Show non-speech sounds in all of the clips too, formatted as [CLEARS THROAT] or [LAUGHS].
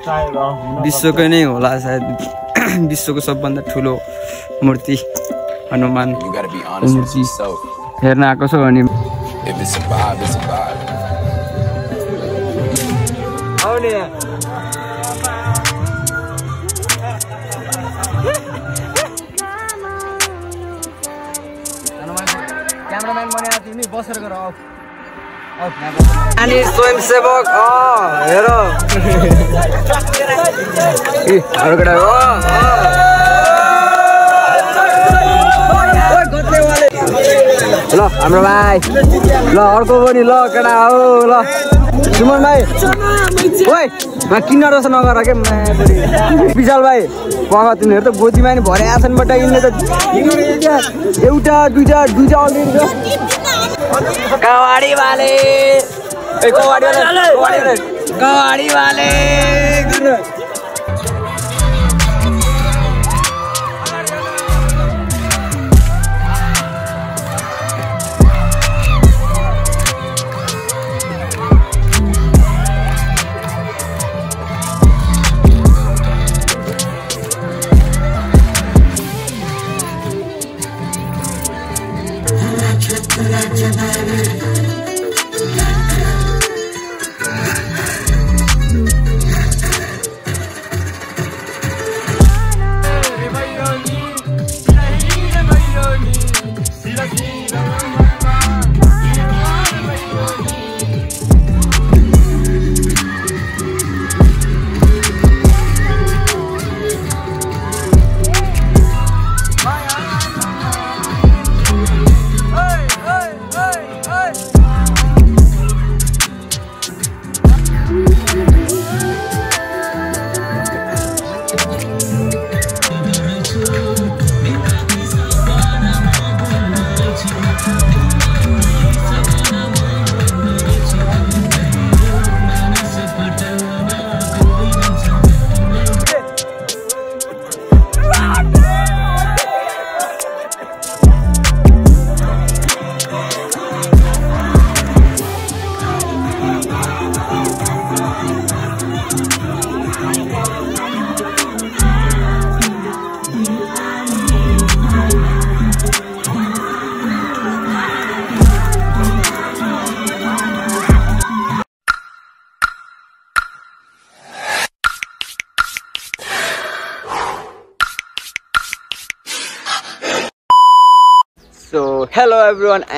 विश्वकै नै होला सायद। [CLEARS THROAT] विश्वको सबभन्दा ठुलो मूर्ति हनुमान मूर्ति. हेर्न आएको छ अनि. क्यामराम्यान थियौ नि बसेर गर अनि स्वयंसेवक हेर। ल हाम्रो भाइ। ल अर्को पनि ल केटा हो ल। सुमन भाइ। ओइ मा किन्न रहेछ नगर के? विशाल भाइ पख तिनीहरू त गोजीमा नि भरे आसनबाट यिनले त। एउटा दुइटा दुइटा अलरेडी कवाडी वाले। कवाडी वाले कवाडी वाले।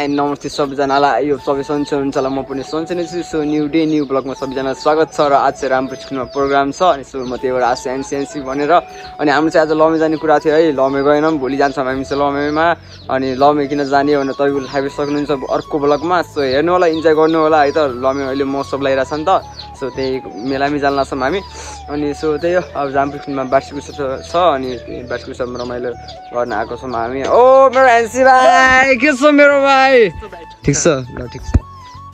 एन्ड नमस्ते सबैजनालाई यो सबै सन्चै हुन्छ होला म पनि सन्चै नै छु। सो न्यू डे न्यू ब्लगमा सबैजना स्वागत छ र आज चाहिँ राम्रो स्कुलमा प्रोग्राम छ अनि सो म त्यही भएर आज एनसी एनसी भनेर। अनि हाम्रो चाहिँ आज लमे जाने कुरा थियो है लमे गएनौँ भोलि जान्छौँ हामी चाहिँ लमेमा। अनि लमे किन जाने भनेर तपाईँले थाहा सक्नुहुन्छ अर्को ब्लगमा सो हेर्नु होला इन्जोय गर्नु होला है त। लमे अहिले महोत्सव छ नि त। सो त्यही मेलामै जान लाग्छौँ हामी। अनि सो त्यही हो। अब जाम्पु स्कुलमा वार्षिक उत्सव छ अनि वार्षिक उत्सवमा रमाइलो गर्न आएको छौँ हामी। ओ मेरो एनसी भाइ के छ मेरो भाइ? ठिक छ ल ठिक छ।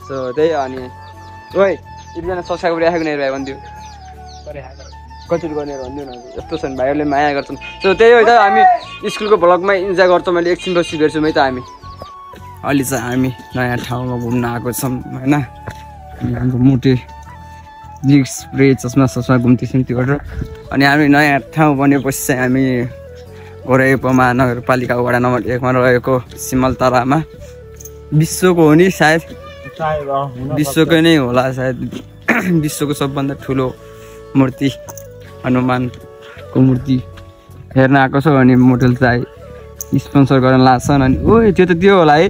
सो त्यही अनि ओइ यतिजना सब्सक्राइबर राखेको नै भाइ भनिदियो। कचुरी गर्ने भनिदियो न यस्तो छ नि भाइहरूले माया गर्छन्। सो त्यही हो त हामी स्कुलको भ्लगमा इन्जोय गर्छौँ मैले एकछिन पछि भेट्छौँ है त हामी। अहिले चाहिँ हामी नयाँ ठाउँमा घुम्न आएको छौँ होइन? हाम्रो मुटे जिग स्प्रे चस्मा सस्मा घुम्दैछौँ त्यो गरेर। अनि हामी नयाँ ठाउँ बनेपछि चाहिँ हामी घोराइपो महानगरपालिका वडा नम्बर एकमा रहेको सिमलतरामा। विश्वको हो नि सायद? विश्वकै नै होला सायद। [CLEARS THROAT] विश्वको सबभन्दा ठुलो मूर्ति हनुमानको मूर्ति। हेर्न आएको छ अनि मोडल चाहिँ स्पोन्सर गर्न लाग्छन् अनि ओ त्यो त त्यो होला है।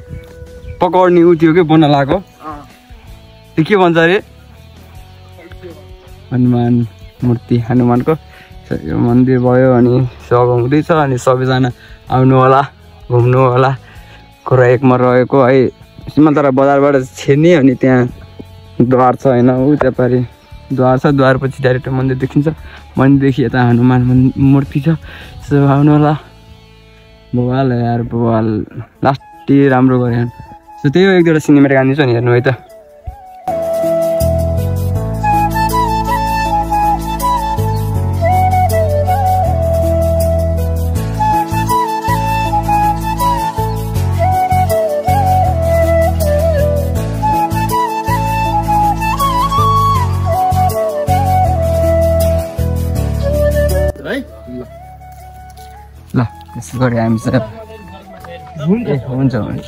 पकाउने उ त्यो के बन्न लगाएको त्यो के भन्छ अरे? हनुमान मूर्ति हनुमानको यो मन्दिर भयो अनि सब हुँदैछ अनि सबैजना आउनु होला घुम्नु होला कुरा एकमा रहेको है सिमन्तरा बजारबाट छिर्ने अनि त्यहाँ द्वार छ होइन ऊ त्यहाँपारि द्वार छ। द्वारपछि डाइरेक्ट मन्दिर देखिन्छ। मन्दिरदेखि यता हनुमान मन- मूर्ति छ। सो आउनु होला भोवाल यार भोवाल लास्टै राम्रो गरे सो त्यही हो एक दुईवटा सिनेमाटिक हानिदिन्छु नि हेर्नु है त। त्यसै गरी हामी चाहिँ ए, हुन्छ हुन्छ।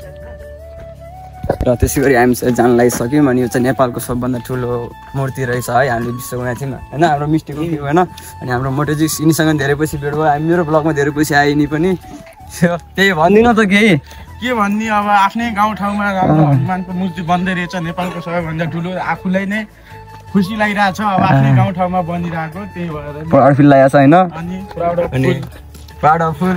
र त्यसै गरी हामी चाहिँ जान लागिसक्यौँ अनि यो चाहिँ नेपालको सबभन्दा ठुलो मूर्ति रहेछ है हामीले विश्व गएको थियौँ होइन हाम्रो मिस्टेक के होइन? अनि हाम्रो मोटो चाहिँ यिनीसँग धेरै पछि भेट भयो हामी मेरो ब्लगमा धेरै पछि आयो नि पनि। त्यही भनिदिनु त केही। के भन्ने अब आफ्नै गाउँठाउँमा राम्रो हनुमानको मूर्ति बन्दै रहेछ नेपालको सबैभन्दा ठुलो आफूलाई नै खुसी लागिरहेछ अब आफ्नै गाउँठाउँमा बनिरहेको त्यही भएर छ होइन? अनि प्राउड अफ अनि प्राउड अफ फुल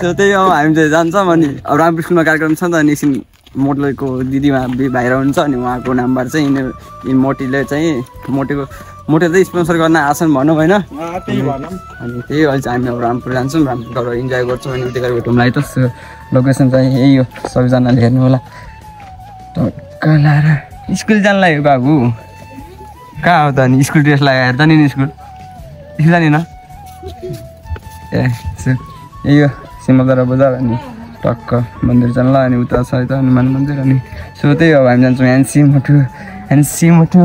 त्यो त्यही अब हामी चाहिँ जान्छौँ अनि अब राम्रो स्कुलमा कार्यक्रम छ नि त अनि एकछिन मोटलेको दिदी उहाँ बाहिर हुनुहुन्छ अनि उहाँको नम्बर चाहिँ यिनीहरू यी मोटीले चाहिँ मोटीको मोटीले चाहिँ स्पोन्सर गर्न आछन् भनौँ होइन? अनि त्यही अहिले चाहिँ हामी अब रामपुर जान्छौँ रामपुर गएर इन्जोय गर्छौँ अनि उति गएर भेटौँला है त लोकेसन चाहिँ यही हो सबैजनाले हेर्नु होला। लाएर? स्कुल जान लाग्यो बाबु। कहाँ हो त अनि? स्कुल ड्रेस लगाएर त नि स्कुल। स्कुल जानेन ए हो सिमलदरा बजार अनि टक्क मन्दिर जानला अनि उता छ यता हनुमान मन्दिर अनि सो त्यही हो हामी जान्छौँ ह्यान्सी मुटु ह्यान्सी मुटु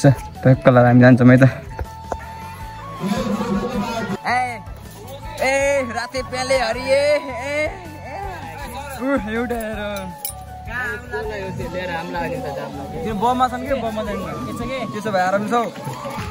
सो टक्क लाएर हामी जान्छौँ है त ए राते पेले हरिए एउटा बममा छन् कि बममा त्यसो भए आराम छ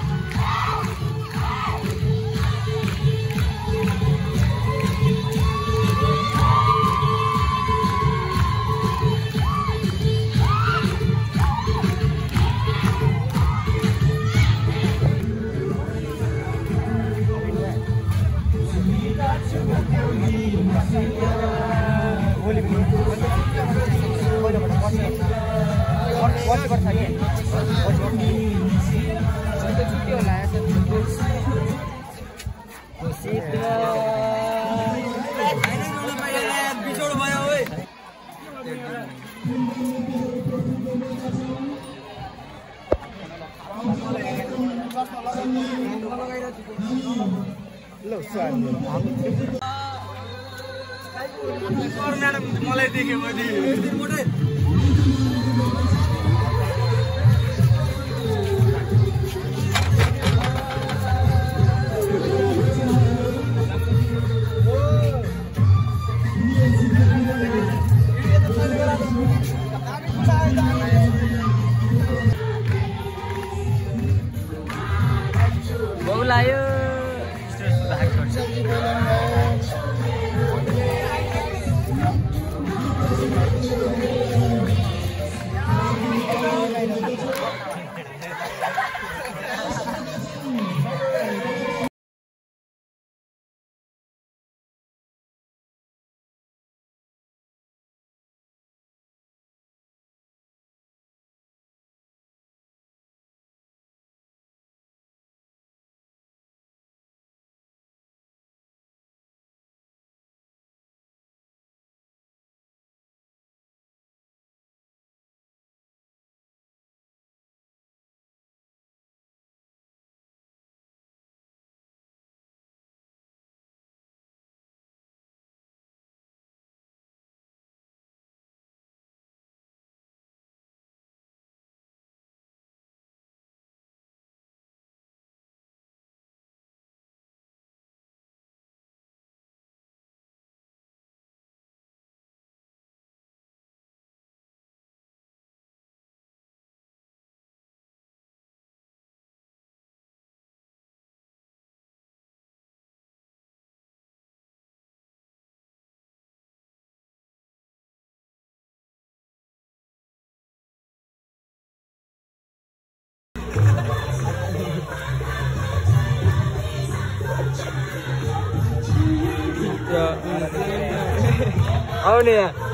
आउने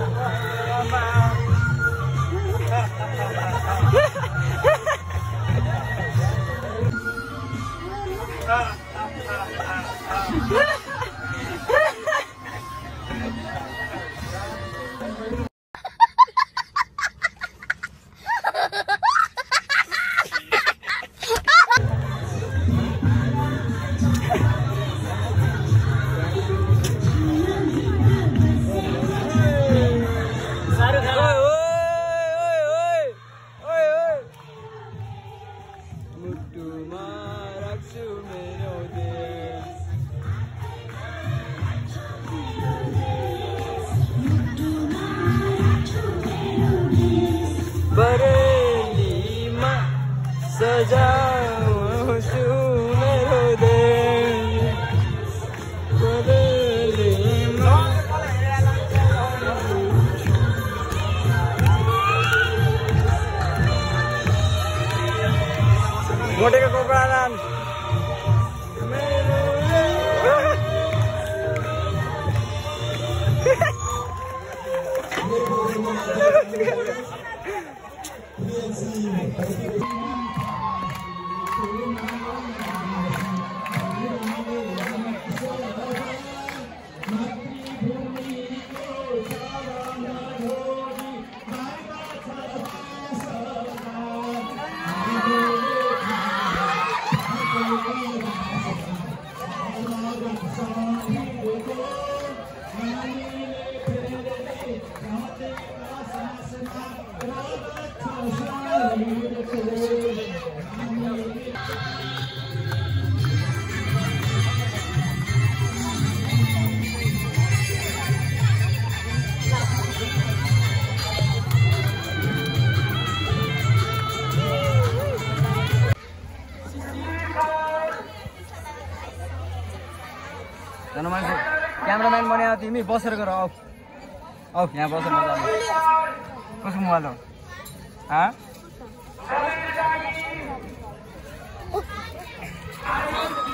जान मान्छे। क्यामराम्यान बनायो तिमी बसेर गर आऊ। आऊ यहाँ बसेर मजा कसको मोबाइल हो?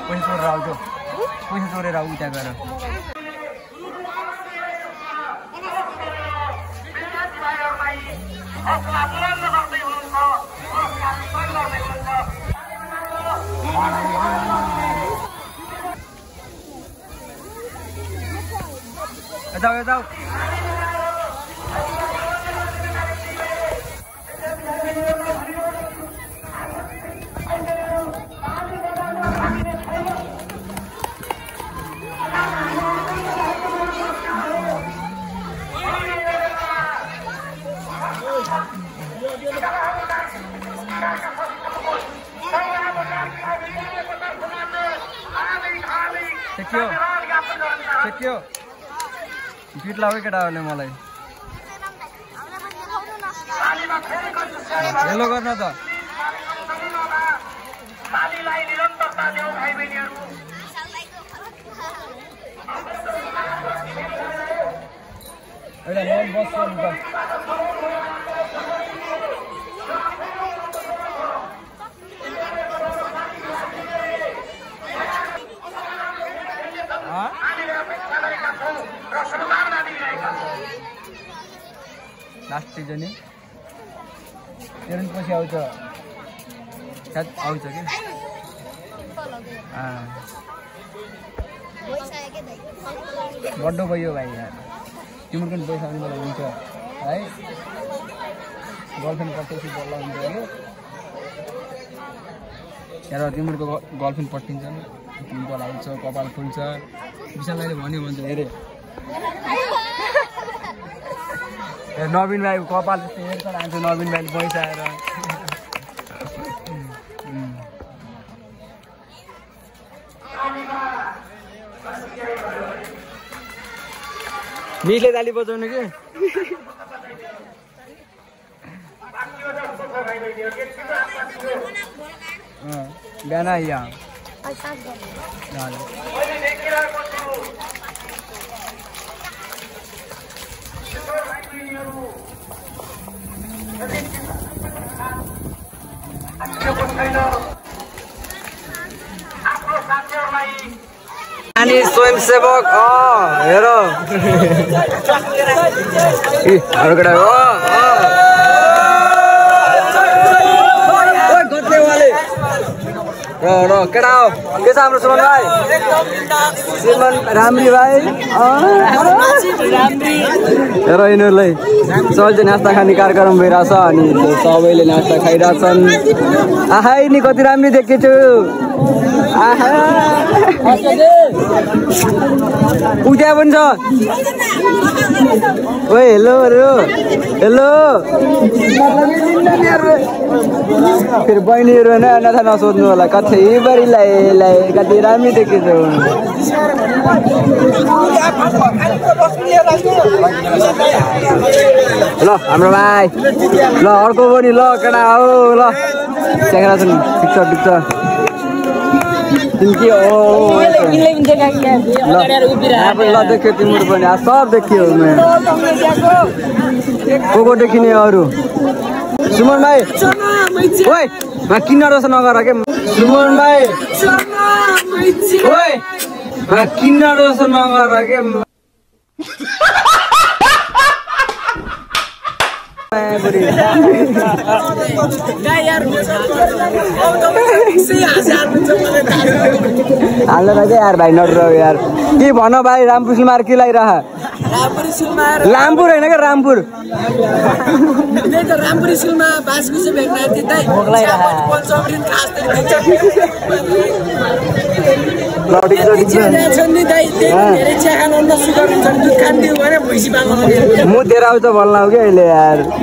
पैसा चोरेर आउँछ पैसा चोरेर आऊ त्यहाँ गएर। यता आऊ, यता आऊ। सेकियो सेकियो भिड लाग्यो केटाहरूले मलाई। हेलो गर्न त। एउटा लोन बस त हाँ? लास्ट सिजन नि त्यो पनि पछि आउँछ सायद आउँछ कि बड्डो भयो भाइ यार तिम्रो पनि पैसा आउने बेला हुन्छ है गर्लफ्रेन्ड पठाउँछु बल्ल हुन्छ कि त्यहाँ तिम्रो गर्लफ्रेन्ड पठाइन्छ तिम्रो आउँछ कपाल फुल्छ विशाल दाइले भन्यो भन्छ ए, नवीन भाइको कपाल जस्तो हेर्छ लान्छ नवीन भाइले पैसा आएर। मिसले ताली बजाउनु कि? बिहान यहाँ अनि स्वयंसेवक अँ हेर केटा हो र केटा हो के छ हाम्रो सुमन भाइ सुमन राम्री भाइ हेर यिनीहरूलाई सबैले नास्ता खाने कार्यक्रम भइरहेछ अनि सबैले नास्ता खाइरहेछन्। आहाई नि कति राम्रो देखेछु आहा। पनि छ। Oh hello hello. फेरि बहिनीहरू होइन नाथा नसोध्नु होला कतै बढीलाई लाई कति राम्रो देखेछु ल हाम्रो भाइ। ल अर्को पनि ल केटा हो ल। त्यहाँ छन् ठिक छ ठिक छ तिमी के हो ल। देख्यो तिम्रो पनि। सब देखियो मैं। को को देखिने अरू? सुमन भाइ। ओइ मा किन्न रहेछ नगर के? सुमन भाइ। ओए मा किन्न के हाल्नु रहेछ यार भाइ नडराउ यार के भन भाइ रामपुर सिलमार के लगाइरह लामपुर होइन क्या रामपुर? म धेरै आउँछ भन्नु आऊ क्या अहिले यार।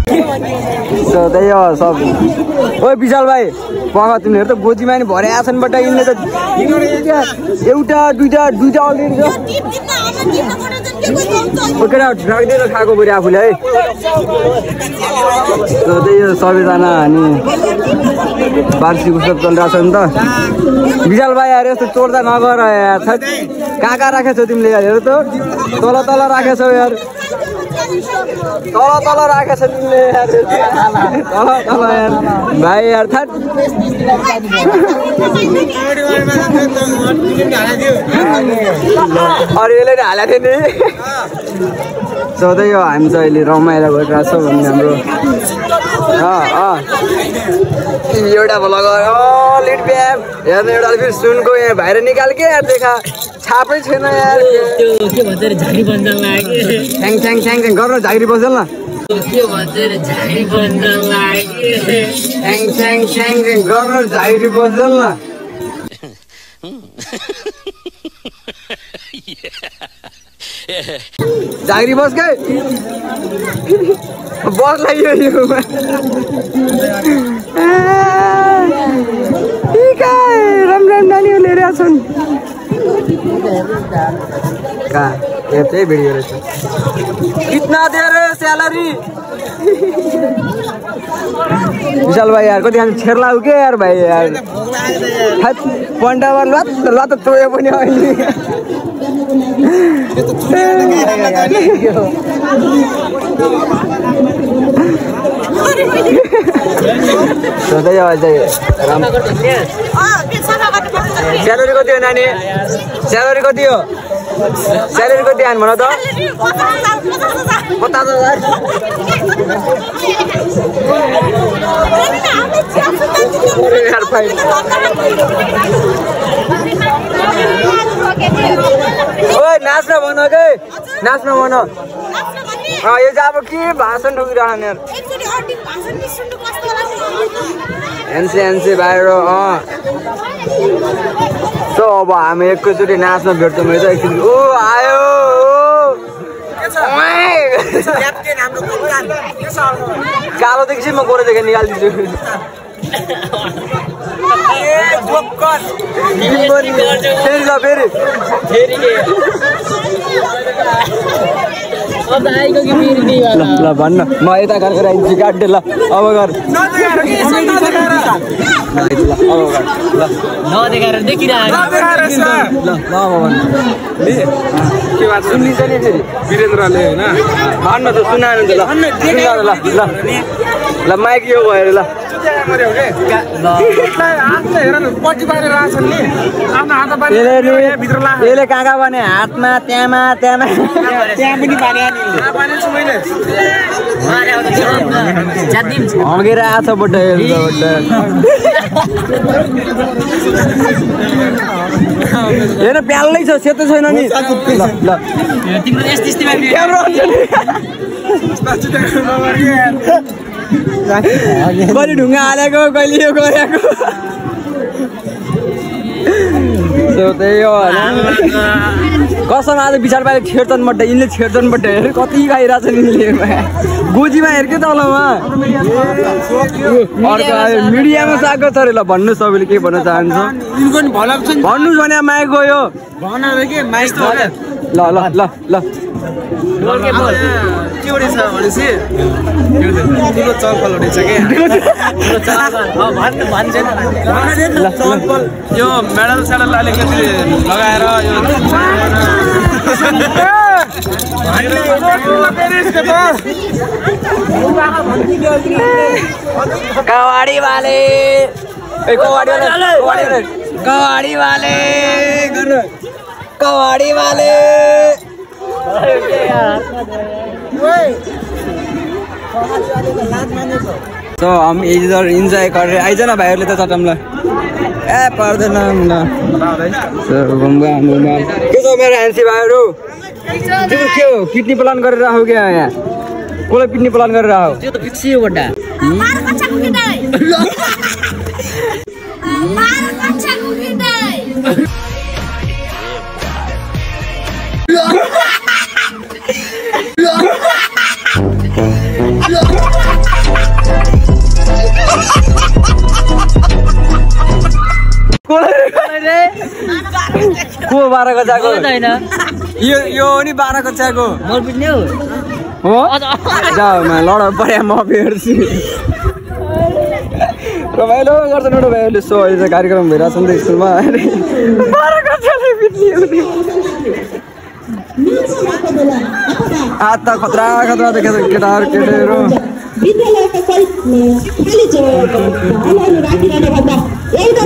[LAUGHS] सो त्यही हो सब। ओइ विशाल भाइ पग तिमीहरू त गोजीमा नि भरे आछन् बट यिनले त एउटा दुइटा दुइटा अलरेडी छ। केटा खाएको पऱ्यो आफूले है। सो त्यही हो सबैजना अनि वार्षिक उत्सव चलिरहेको छ नि त। विशाल भाइ यार यस्तो चोर्दा नगर यार। कहाँ कहाँ राखेछौ तिमीले यार? हेर त। तल तल राखेछौ यार। तल तल राखेछ तिमीले यार। तल तल यार। भाइ यार अरू यसले नि हालेको थियो नि। सधैँ हो हामी चाहिँ अहिले रमाइलो गरिरहेको छौँ भने हाम्रो एउटा भल गयो लिड प्याप हेर्नु एउटा फेरि सुनको यहाँ बाहिर निकाल के यार देखा। छापै छैन यार। के छ्याङ छ्याङ गरेर झागिरी बस्छ झागिरी बस के बस लाग्यो यो राम राम नानीहरू लिएर छन् कहाँ यहाँ चाहिँ भिडियो रहेछ कितना दे रहे स्यालेरी विशाल भाइ यार कति खान्छ छेर्ला के यार भाइ यार? हैट, पन्टामा लत लत चोयो पनि अहिले सधैँ अझै राम स्यालेरी कति हो नानी। स्यालेरी कति हो स्यालेरी कति आनु भन त। पचास हजार ओए नाच्न भन के? नाच्न भन। यो चाहिँ अब के भाषण ठोकिरहने एनसी एनसी बाहिर अँ। सो अब हामी एकैचोटि नाच्न भेट्छौँ त एकचोटि। ओ आयो। कालो देखि म गोरो देखेँ निकालिदिन्छु। फेरि ल फेरि। ल भन्न। म यता घर आइदिन्छु काट्दै ल। अब ल नदेखाएर। बात सुनिन्छ नि फेरि वीरेन्द्रले होइन? भन्न त सुनाएन त ल। सुना ल ल माइक यो भयो ल। यसले कहाँ कहाँ भने हातमा त्यहाँमा त्यहाँमा त्यहाँ पनि हगेर आछ बट्ट हेर प्याल्लै छ सेतो छैन नि। ल ल। तिम्रो यस्तो यस्तोमा क्यामेरा आउँछ नि। कहिले ढुङ्गा हालेको कहिले यो गरेको? सो त्यही हो कसम आज विचार पाएर छेड्छन् बट्टा यिनले छेड्छन् बट्टा हेर कति खाइरहेछ नि यिनले। गोजीमा हेर के तलमा अर्को आयो मिडियामा आएको छ अरे ल भन्नु सबैले के भन्न चाहन्छ। भन्नुहोस् भने माइक गयो ल ल ल ल। यो मेडल सेडल अलिकति लगाएर यो कवाडी वाले कवाडी वाले कवाडी वाले कवाडी वाले तो हम इधर इन्जॉय कर रहे आइज न भाइहरूले त चटमलाई ए पर्दैन के छ मेरो ह्यान्सी भाइहरू तिम्रो के हो किडनी प्लान गरेर आऊ क्या यहाँ कसलाई किडनी प्लान गरेर आऊ Para को बाह्र कक्षाको यो यो हो? नि बाह्र कक्षाको हो लड पऱ्या म भेट्छु रमाइलो गर्छ नडो भाइहरूले सो अहिले चाहिँ कार्यक्रम भइरहेको छ नि त स्कुलमा। आज त खतरा खतरा छ केटाहरू केटीहरू। विद्यालयका खाली भाइहरू राखिरहनु भन्दा एउटा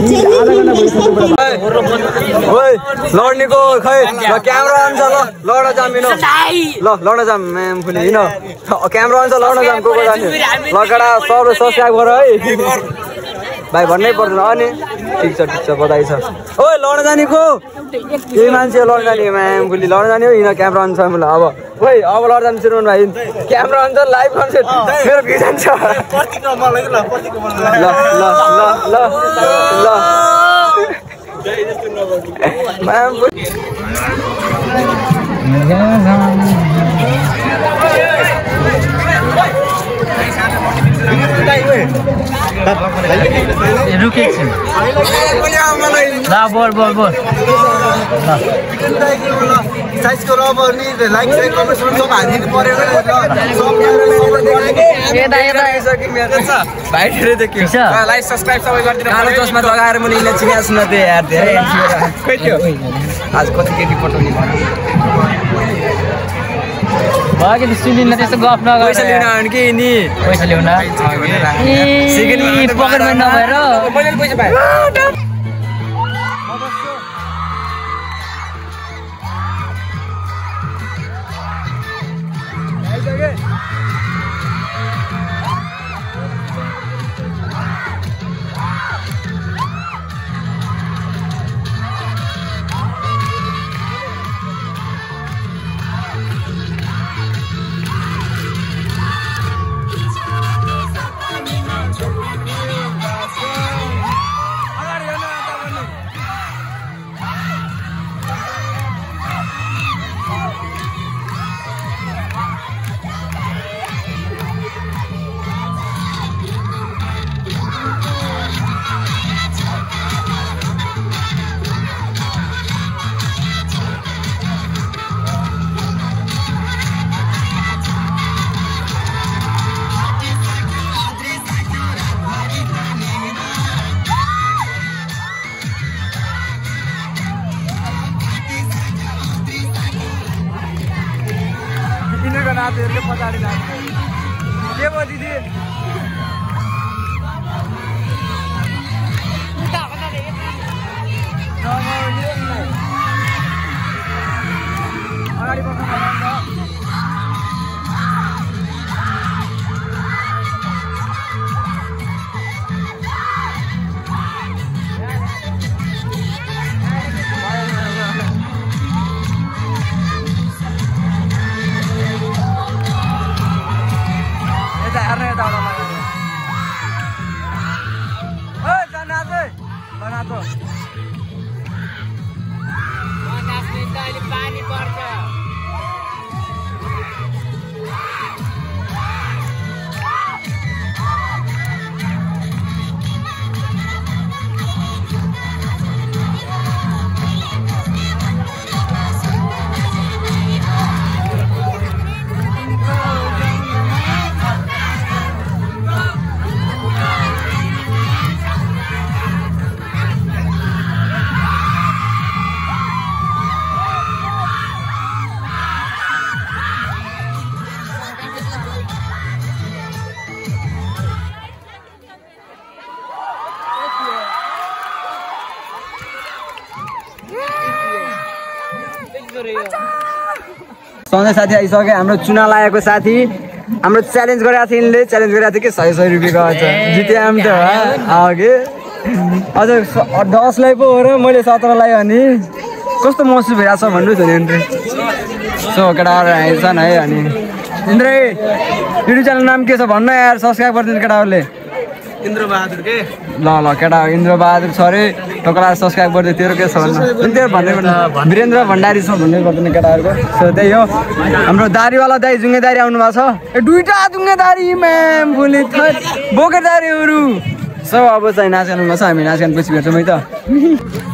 लड्नेको खै क्यामेरा आउँछ ल लड जाम हिँड। ल लड जाम म्याम फुली हिँड। क्यामेरा आउँछ लड जाम को को जाने? लगडा सब सब्सक्राइब गर है। [LAUGHS] भाइ भन्नै पर्दैन अनि? ठिक छ ठिक छ बधाई छ। ओइ लड जाने को? यही मान्छे लड जाने म्याम फुली लड जाने हो हिँड क्यामेरा आउँछ मलाई अब। ओइ अब लड जाम सिरुन भाइ। क्यामेरा आउँछ लाइभ कन्सर्ट मेरो भिजन छ। ल ल ल ल ल म्याम फुली साइजको रबर नि लाइक साइक कमेन्ट सब हानिदिनु पऱ्यो भाइ धेरै देखियो लाइक सब्सक्राइब सबै गरिदिनु चस्मा लगाएर मैले चिना धेरै आज कति केटी पठाउने पैसा लिन आउनु कि नि? पैसा ल्याउन सेकेन्ड पकेटमा नभएर। सधैँ साथी आइसक्यो। हाम्रो चुना लागेको साथी हाम्रो च्यालेन्ज गरेको थियो यिनले। च्यालेन्ज गरेको थियो कि सय सय रुपियाँको अझ जिते आम त कि। अझ दसलाई पो हो र मैले सत्रलाई अनि। कस्तो महसुस भइरहेको छ भन्नु थियो नि सो केटाहरू आएछन् है अनि। इन्द्रै युट्युब च्यानल नाम के छ? भन्न यार सब्सक्राइब गरिदिनु केटाहरूले। इन्द्रबहादुर के ल ल केटा इन्द्रबहादुर छ अरे टोकला सब्सक्राइब गरिदियो तेरो के छ भन्नु। तेरो भन्दै गर्नु वीरेन्द्र भण्डारी छ भन्दै गर्दैन केटाहरूको। सो त्यही हो। हाम्रो दारीवाला दाई जुङ्गे दारी आउनु भएको छ। ए दुइटा जुङ्गे दारी म्याम भोलि बोकेर दारीहरू सो अब चाहिँ नाच गानमा छ हामी नाच पछि भेट्छौँ है त।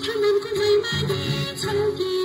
आउँछ आउँछ सबैको आउँछ कैसे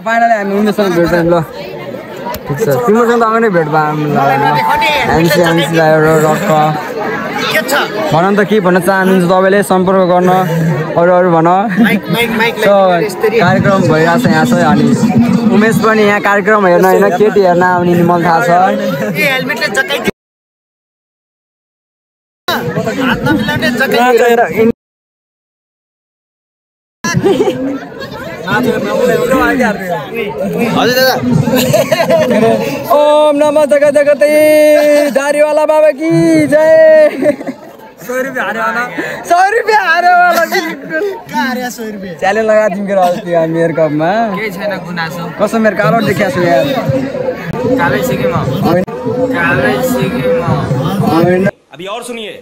फाइनली हामी उनीसँग भेट्छौँ ल ठिक छ तिमीहरूसँग त अगाडि नै भेट भयो एमसी भन त के भन्न चाहनुहुन्छ तपाईँले सम्पर्क गर्न अरू अरू भन कार्यक्रम भइरहेको छ यहाँ छ अनि उमेश पनि यहाँ कार्यक्रम हेर्न होइन केटी हेर्न आउने नि मलाई थाहा छ [LAUGHS] ओम नमः जगत जगते दारीवाला बाबा की जय। सौ रुपया हारे वाला सौ रुपया हारे वाला बिल्कुल च्यालेन्ज लगा तिमीको अस्ति मेरो कपमा केही छैन गुनासो कसो मेरो कालो देखिया छु यार। कालै सिकेँ म कालै सिकेँ म। अभी और सुनिए।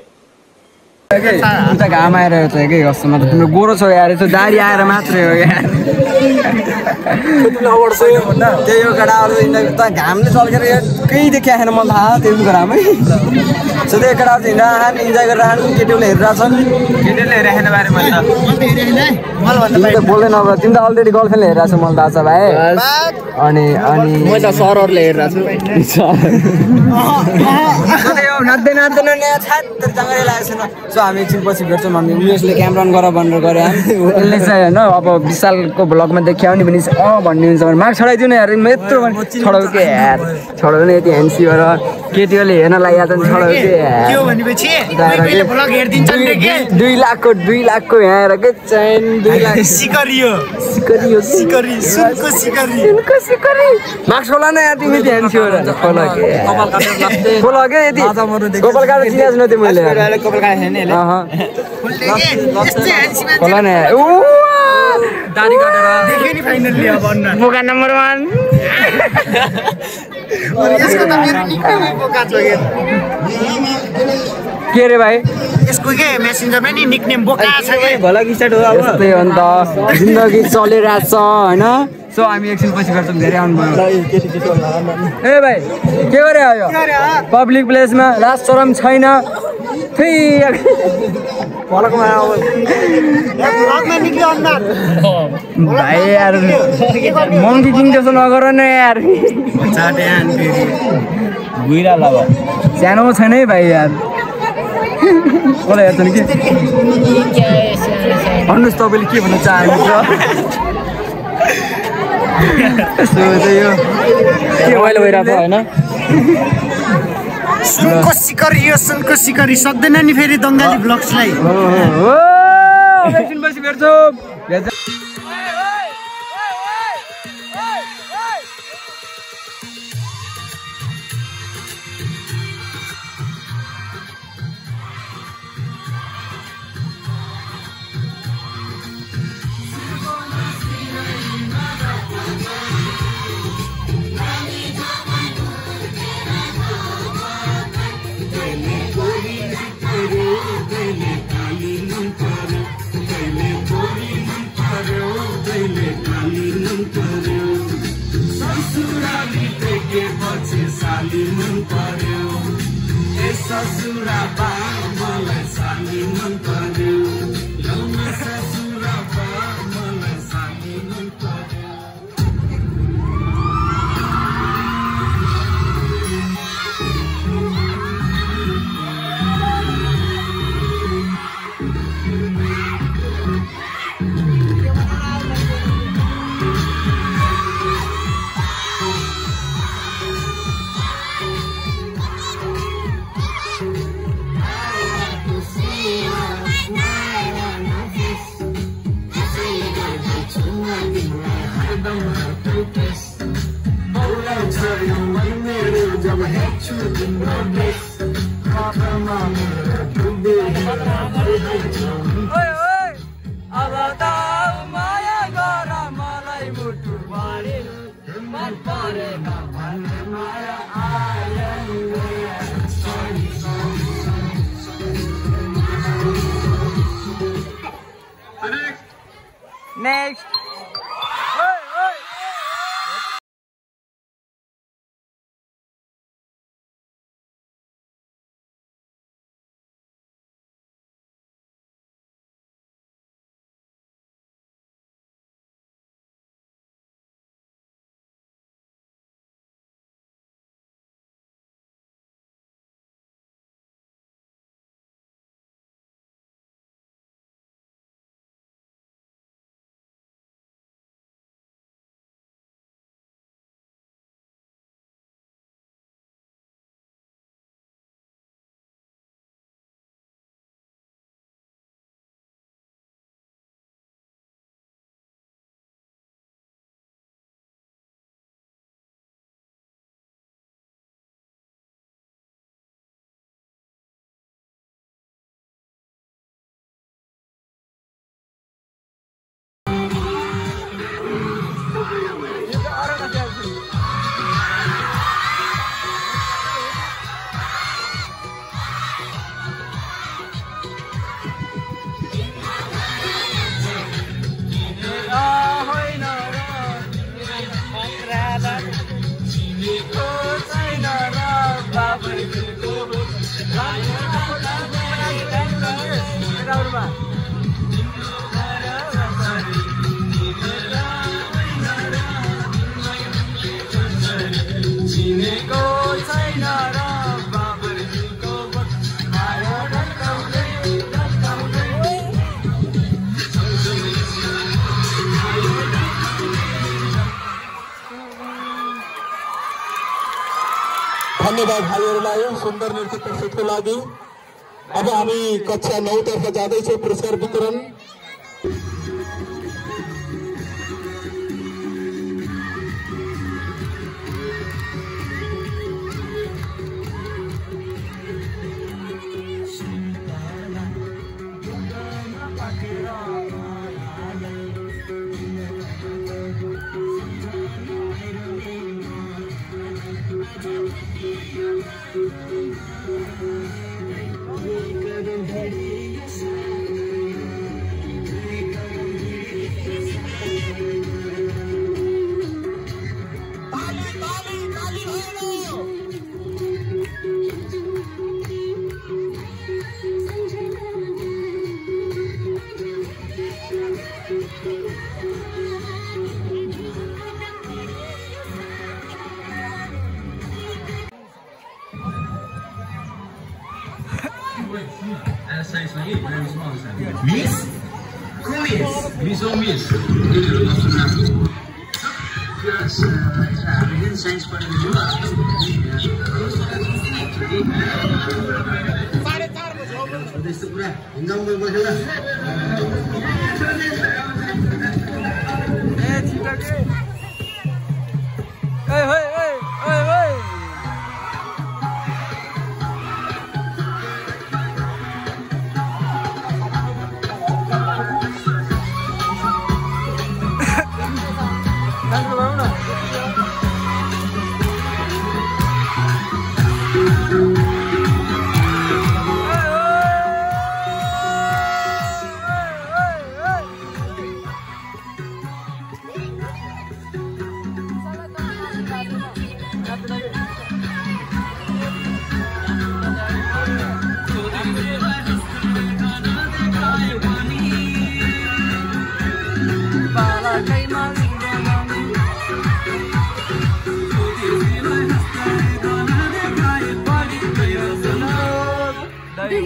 उता घाम आएर छ के कस्तोमा त तिम्रो गोरो छ यार यसो दारी आएर मात्रै हो यार त्यही हो हिँड्दा त घामले चल्केर केही देखिया छैन मलाई थाहा त्यो घामै सो त्यही केटाहरू हिँड्दा खान इन्जोय गरेर खान केटीहरूले हेरिरहेछन् केटीले हेरेन बारे मैले तिमी त। बोल्दैन अब तिमी त अलरेडी गर्लफ्रेन्डले हेरिरहेको छ मलाई थाहा छ भाइ। अनि अनि मैले त सरहरूले हेरिरहेको छु। नाच्दै नाच्दैन सो हामी एकछिन पछि भेट्छौँ हामी उयसले क्यामरा अन गर भनेर गऱ्यो यसले चाहिँ होइन अब विशालको भ्लगमा देखायो नि भने चाहिँ अँ भन्ने हुन्छ भने मार्क्स छडाइदिनु न यार म यत्रो छडाउ के यार? छडाउ नि यति ह्यान्सी भएर केटीहरूले हेर्न लागिरहेको छ छडाउ के? यार। भनेपछि? दुई- लाखको दुई लाखको यहाँ आएर के चैन दुई लाख [LAUGHS] सिकरियो। सिकरी हो सिकरी सुनको सिकरी सुनको सिकरी। मार्क्स खोला न यार तिमी ध्यान थियो र। खोला के? खोला के यति? कपाल काटेर चिनाएको छैन त्यो मैले छैन खोला न यार। ऊ! दाढी काटेर। देख्यो नि फाइनल्ली अब अनुहार बोका नम्बर वान यसको त मेरो निक्कै बोका छ के के अरे भाइ यसको के मेसेन्जरमा नि निकनेम बोका छ के यस्तै हो नि? त जिन्दगी चलिरहेको छ होइन सो हामी एकछिन पछि गर्छौँ धेरै आउनुभयो ए भाइ के गरे आयो? पब्लिक प्लेसमा लास्ट शरम छैन। भाइ यार मङ्की किङ जस्तो नगर न यार सानो छैन है भाइ यार कसलाई हेर्छन् कि भन्नुहोस् तपाईँले के भन्न चाहनुहुन्छ यस्तो चाहिँ यो के मैले भइरहेको छ होइन सुनको सिकरी यो सुनको सिकरी सक्दैन नि फेरि दङ्गाली ब्लग्सलाई हो एकछिन पछि भेट्छौँ भेट्छ अब धन्यवाद भाइहरूलाई सुन्दर नृत्य प्रस्तुतको लागि। अब हामी कक्षा नौतर्फ जाँदैछौँ। पुरस्कार वितरण।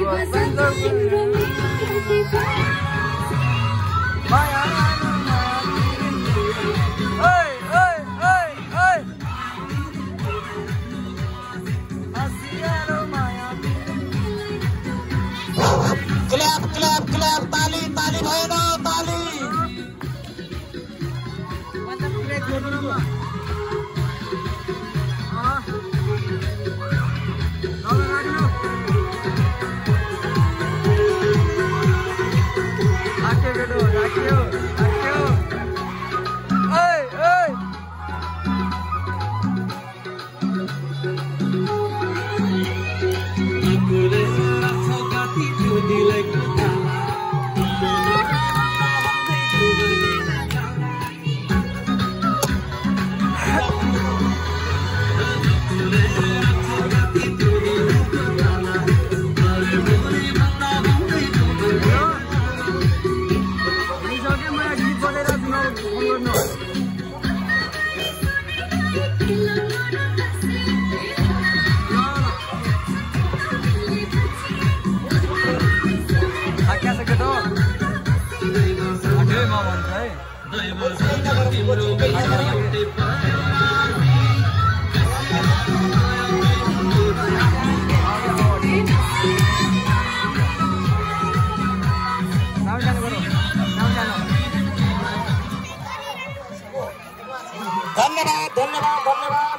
was a good धन्यवाद धन्यवाद धन्यवाद।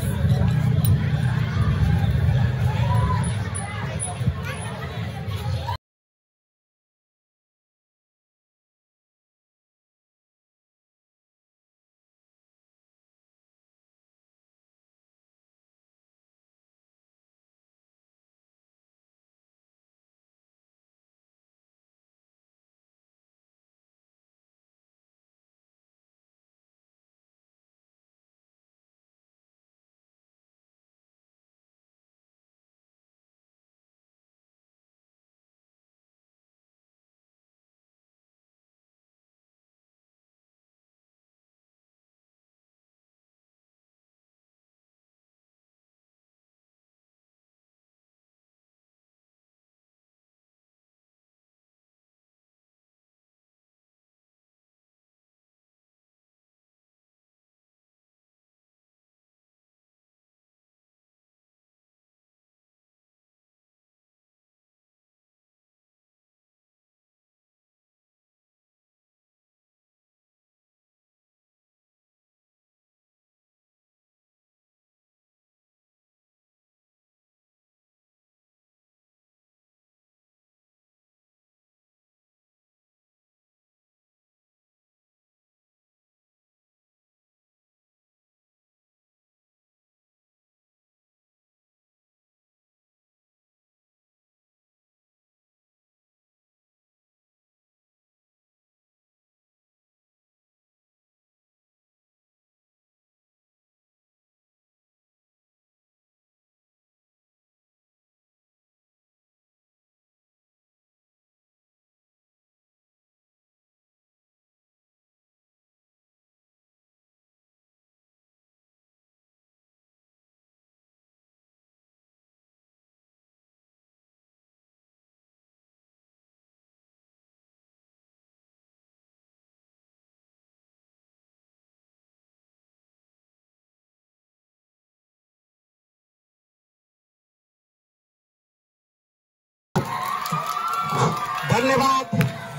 धन्यवाद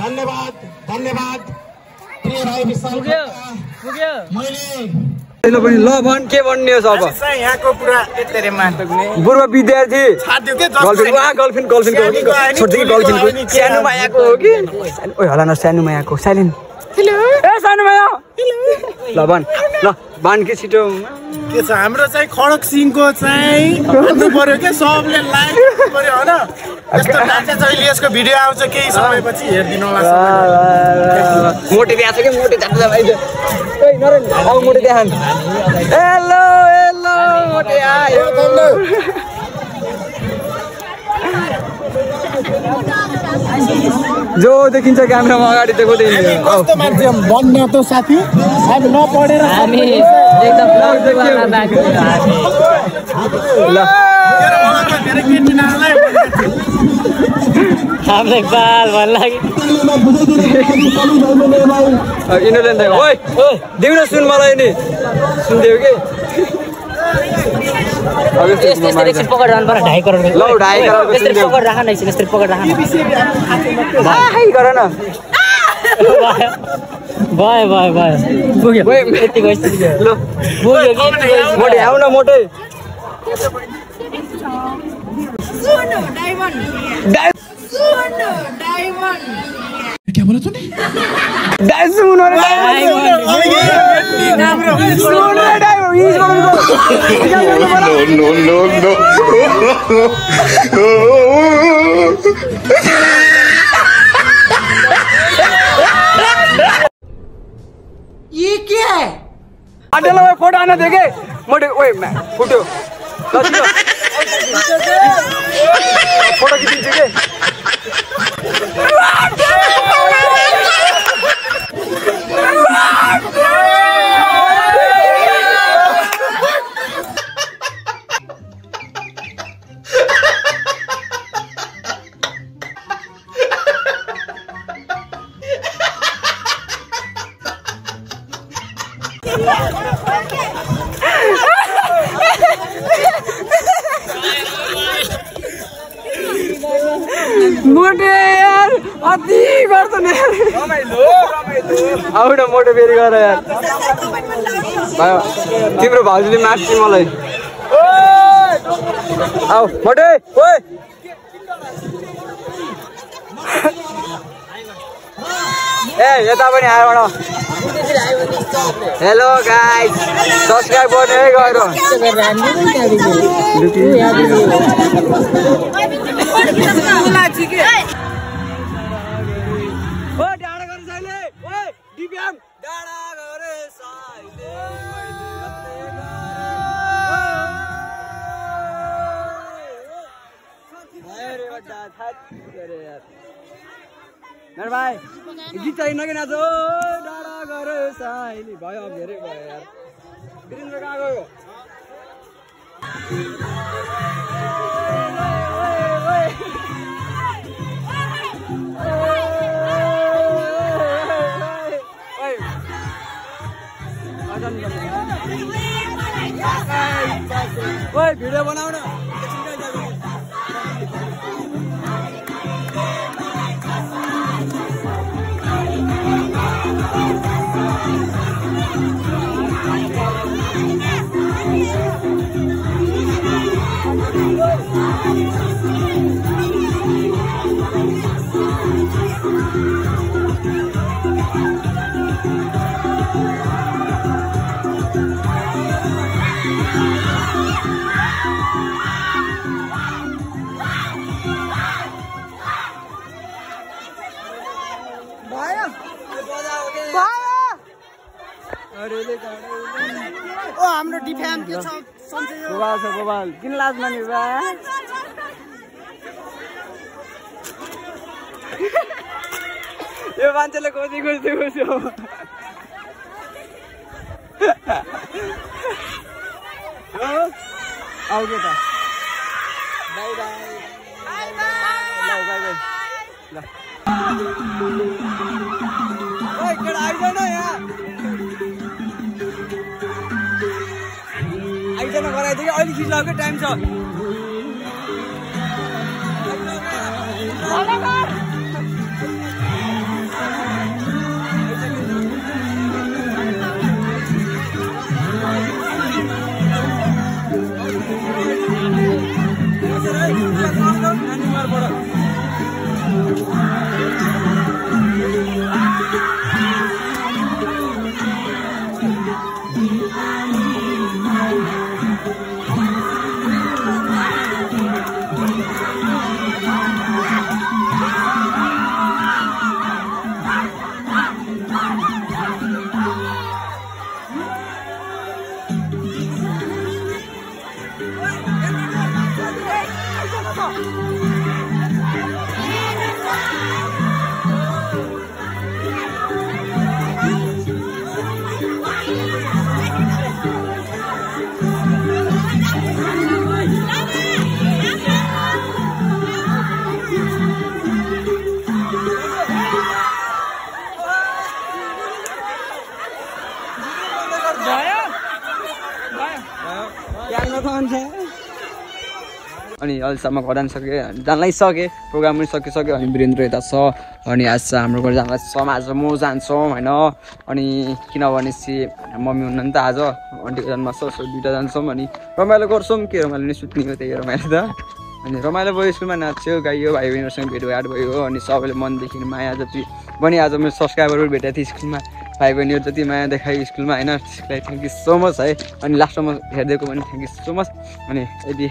धन्यवाद धन्यवाद। प्रिय भाइ विशाल पुग्यो पुग्यो। मैले ल भन् के भन्ने अब? यहाँको पुरा यति मान्ने पूर्व विद्यार्थी। गर्लफ्रेन्ड गर्लफ्रेन्डको हो कि? हो कि? ओइ होला न साइलेन्ट। हेलो ए सानो माया ल भन्। ल भन् के छिटो। के छ हाम्रो चाहिँ खडक सिंहको चाहिँ भन्नु पर्यो क्या सबले लाइक पर्यो होइन? यस्तो नाचे चाहिँ यसको भिडियो आउँछ केही समयपछि हेरिदिनु होला मोटे देखा छ कि? मोटे जान्छ भाइ ओइ नरेन। अब मोटे देखान हेलो हेलो मोटे आयो। जो देखिन्छ क्यामेरामा अगाडि। औ। कस्तो मान्छे बन्ने त साथी। अब नपढेर हामी हामी ल। यिनीहरूले ओइ देऊ न सुन मलाई नि। सुनिदेऊ कि? यस्तो यस्तो यस्तो पकड रहनु पर्यो ढाई करोड सुनिदेऊ। पकड राख न एकछिन यस्तरी पकड राख न। भयो भयो भयो पुग्यो। यतिको पुग्यो मोटे आऊ न मोटे सुनो डायमन्ड। डाइ- सुनो डायमन्ड डाइ सुन रे, डाइ- सुन रे, डाइ- युज गर्नु पर्यो। ये क्या है? आटेल ओए फोटो आना देखे मोटे ओए मैं फोटो ल छिटो फोटो खिचिन्छ के आऊ न मोटो फेरि गर यार। तिम्रो भाउजूले मार्छ मलाई। आऊ मोटे ओए ए यता पनि आयो भन। हेलो गाइस सब्सक्राइब गर्नु है गएर। भाइ गीत चाहिँ नकिन आज डाँडा गरे साइली भयो धेरै भयो यार वीरेन्द्र कहाँ गयो ओए भिडियो बनाऊ ओ हाम्रो डिफ्याम के छ। गोपाल छ गोपाल। किन लाज माने बा? यो मान्छेले खोजी खोज्दै खोज्यो आउँछ त। Bye bye. ल बाई बाई। ल। आइज यहाँ। आइजन गराइदियो। कि अहिले खिच लगाएको टाइम छ। अनि अहिलेसम्म घर जान सकेँ जानलाई सकेँ प्रोग्राम पनि सकिसक्यो। अनि वीरेन्द्र यता छ अनि आज हाम्रो घर जानलाई आज म जान्छौँ होइन? अनि किनभने चाहिँ मम्मी हुन्न नि त आज। आन्टीको जन्म छ सो दुइटा जान्छौँ अनि रमाइलो गर्छौँ। के रमाइलो नै सुत्ने हो त्यही रमाइलो त। अनि रमाइलो भयो स्कुलमा नाच्यो गाइयो भाइ बहिनीहरूसँग भेटघाट भयो अनि सबैले मनदेखि माया जति पनि आज मेरो सब्सक्राइबरहरू भेटेको थिएँ स्कुलमा। भाइ बहिनीहरू जति माया देखायो स्कुलमा होइन? त्यसलाई थ्याङ्क यू सो मच है? अनि लास्टमा हेरिदिएको पनि थ्याङ्क यू सो मच अनि यदि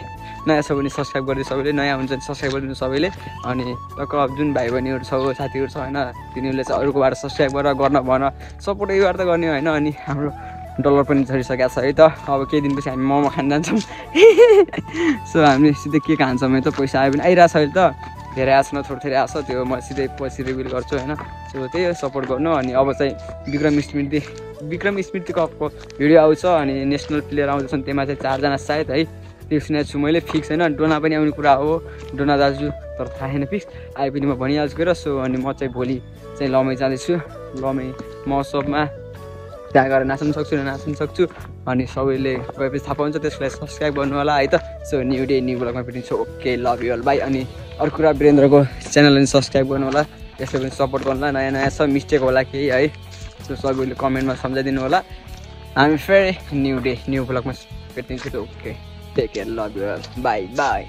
नयाँ छ भने सब्सक्राइब गरिदिनु सबैले नयाँ हुन्छ भने सब्सक्राइब गरिदिनु सबैले। अनि अब जुन भाइ बहिनीहरू छ साथीहरू छ होइन तिनीहरूले चाहिँ अरूकोबाट सब्सक्राइब गरेर गर्न भन। सपोर्ट यहीबाट त गर्ने होइन अनि हाम्रो डलर पनि झरिसकेको छ है त। अब केही दिनपछि हामी मोमो खान जान्छौँ। [LAUGHS] सो हामीले सिधै के खान्छौँ है त? पैसा आयो भने आइरहेको छ अहिले त? धेरै आएको थोरै थोरै आएको छ त्यो म सिधै पछि रिभिल गर्छु होइन। सो त्यही हो सपोर्ट गर्नु। अनि अब चाहिँ विक्रम स्मृति विक्रम स्मृति कपको भिडियो आउँछ अनि नेसनल प्लेयर आउँदैछन् त्यसमा चाहिँ चारजना सायद है। त्यो सुनेको छु मैले फिक्स होइन। डोना पनि आउने कुरा हो। डोना दाजु तर थाहा छैन फिक्स। आए पनि म भनिहाल्छु र सो अनि म चाहिँ भोलि चाहिँ लमै जाँदैछु। लमै महोत्सवमा त्यहाँ गएर नाच्नु सक्छु नाच्नु सक्छु। अनि सबैले गएपछि थाहा पाउँछ त्यसलाई सब्सक्राइब गर्नु होला है त। सो न्यु डे न्यु ब्लगमा भेटिन्छ okay love you all bye अनि अर्को कुरा वीरेन्द्रको च्यानल पनि सब्सक्राइब गर्नु होला। त्यसले पनि सपोर्ट गर्नु होला। नयाँ नयाँ छ मिस्टेक होला केही है। सो सबैले कमेन्टमा सम्झाइदिनु होला। हामी फेरि न्यु डे न्यु ब्लगमा भेटिन्छौँ okay. Take care love you bye bye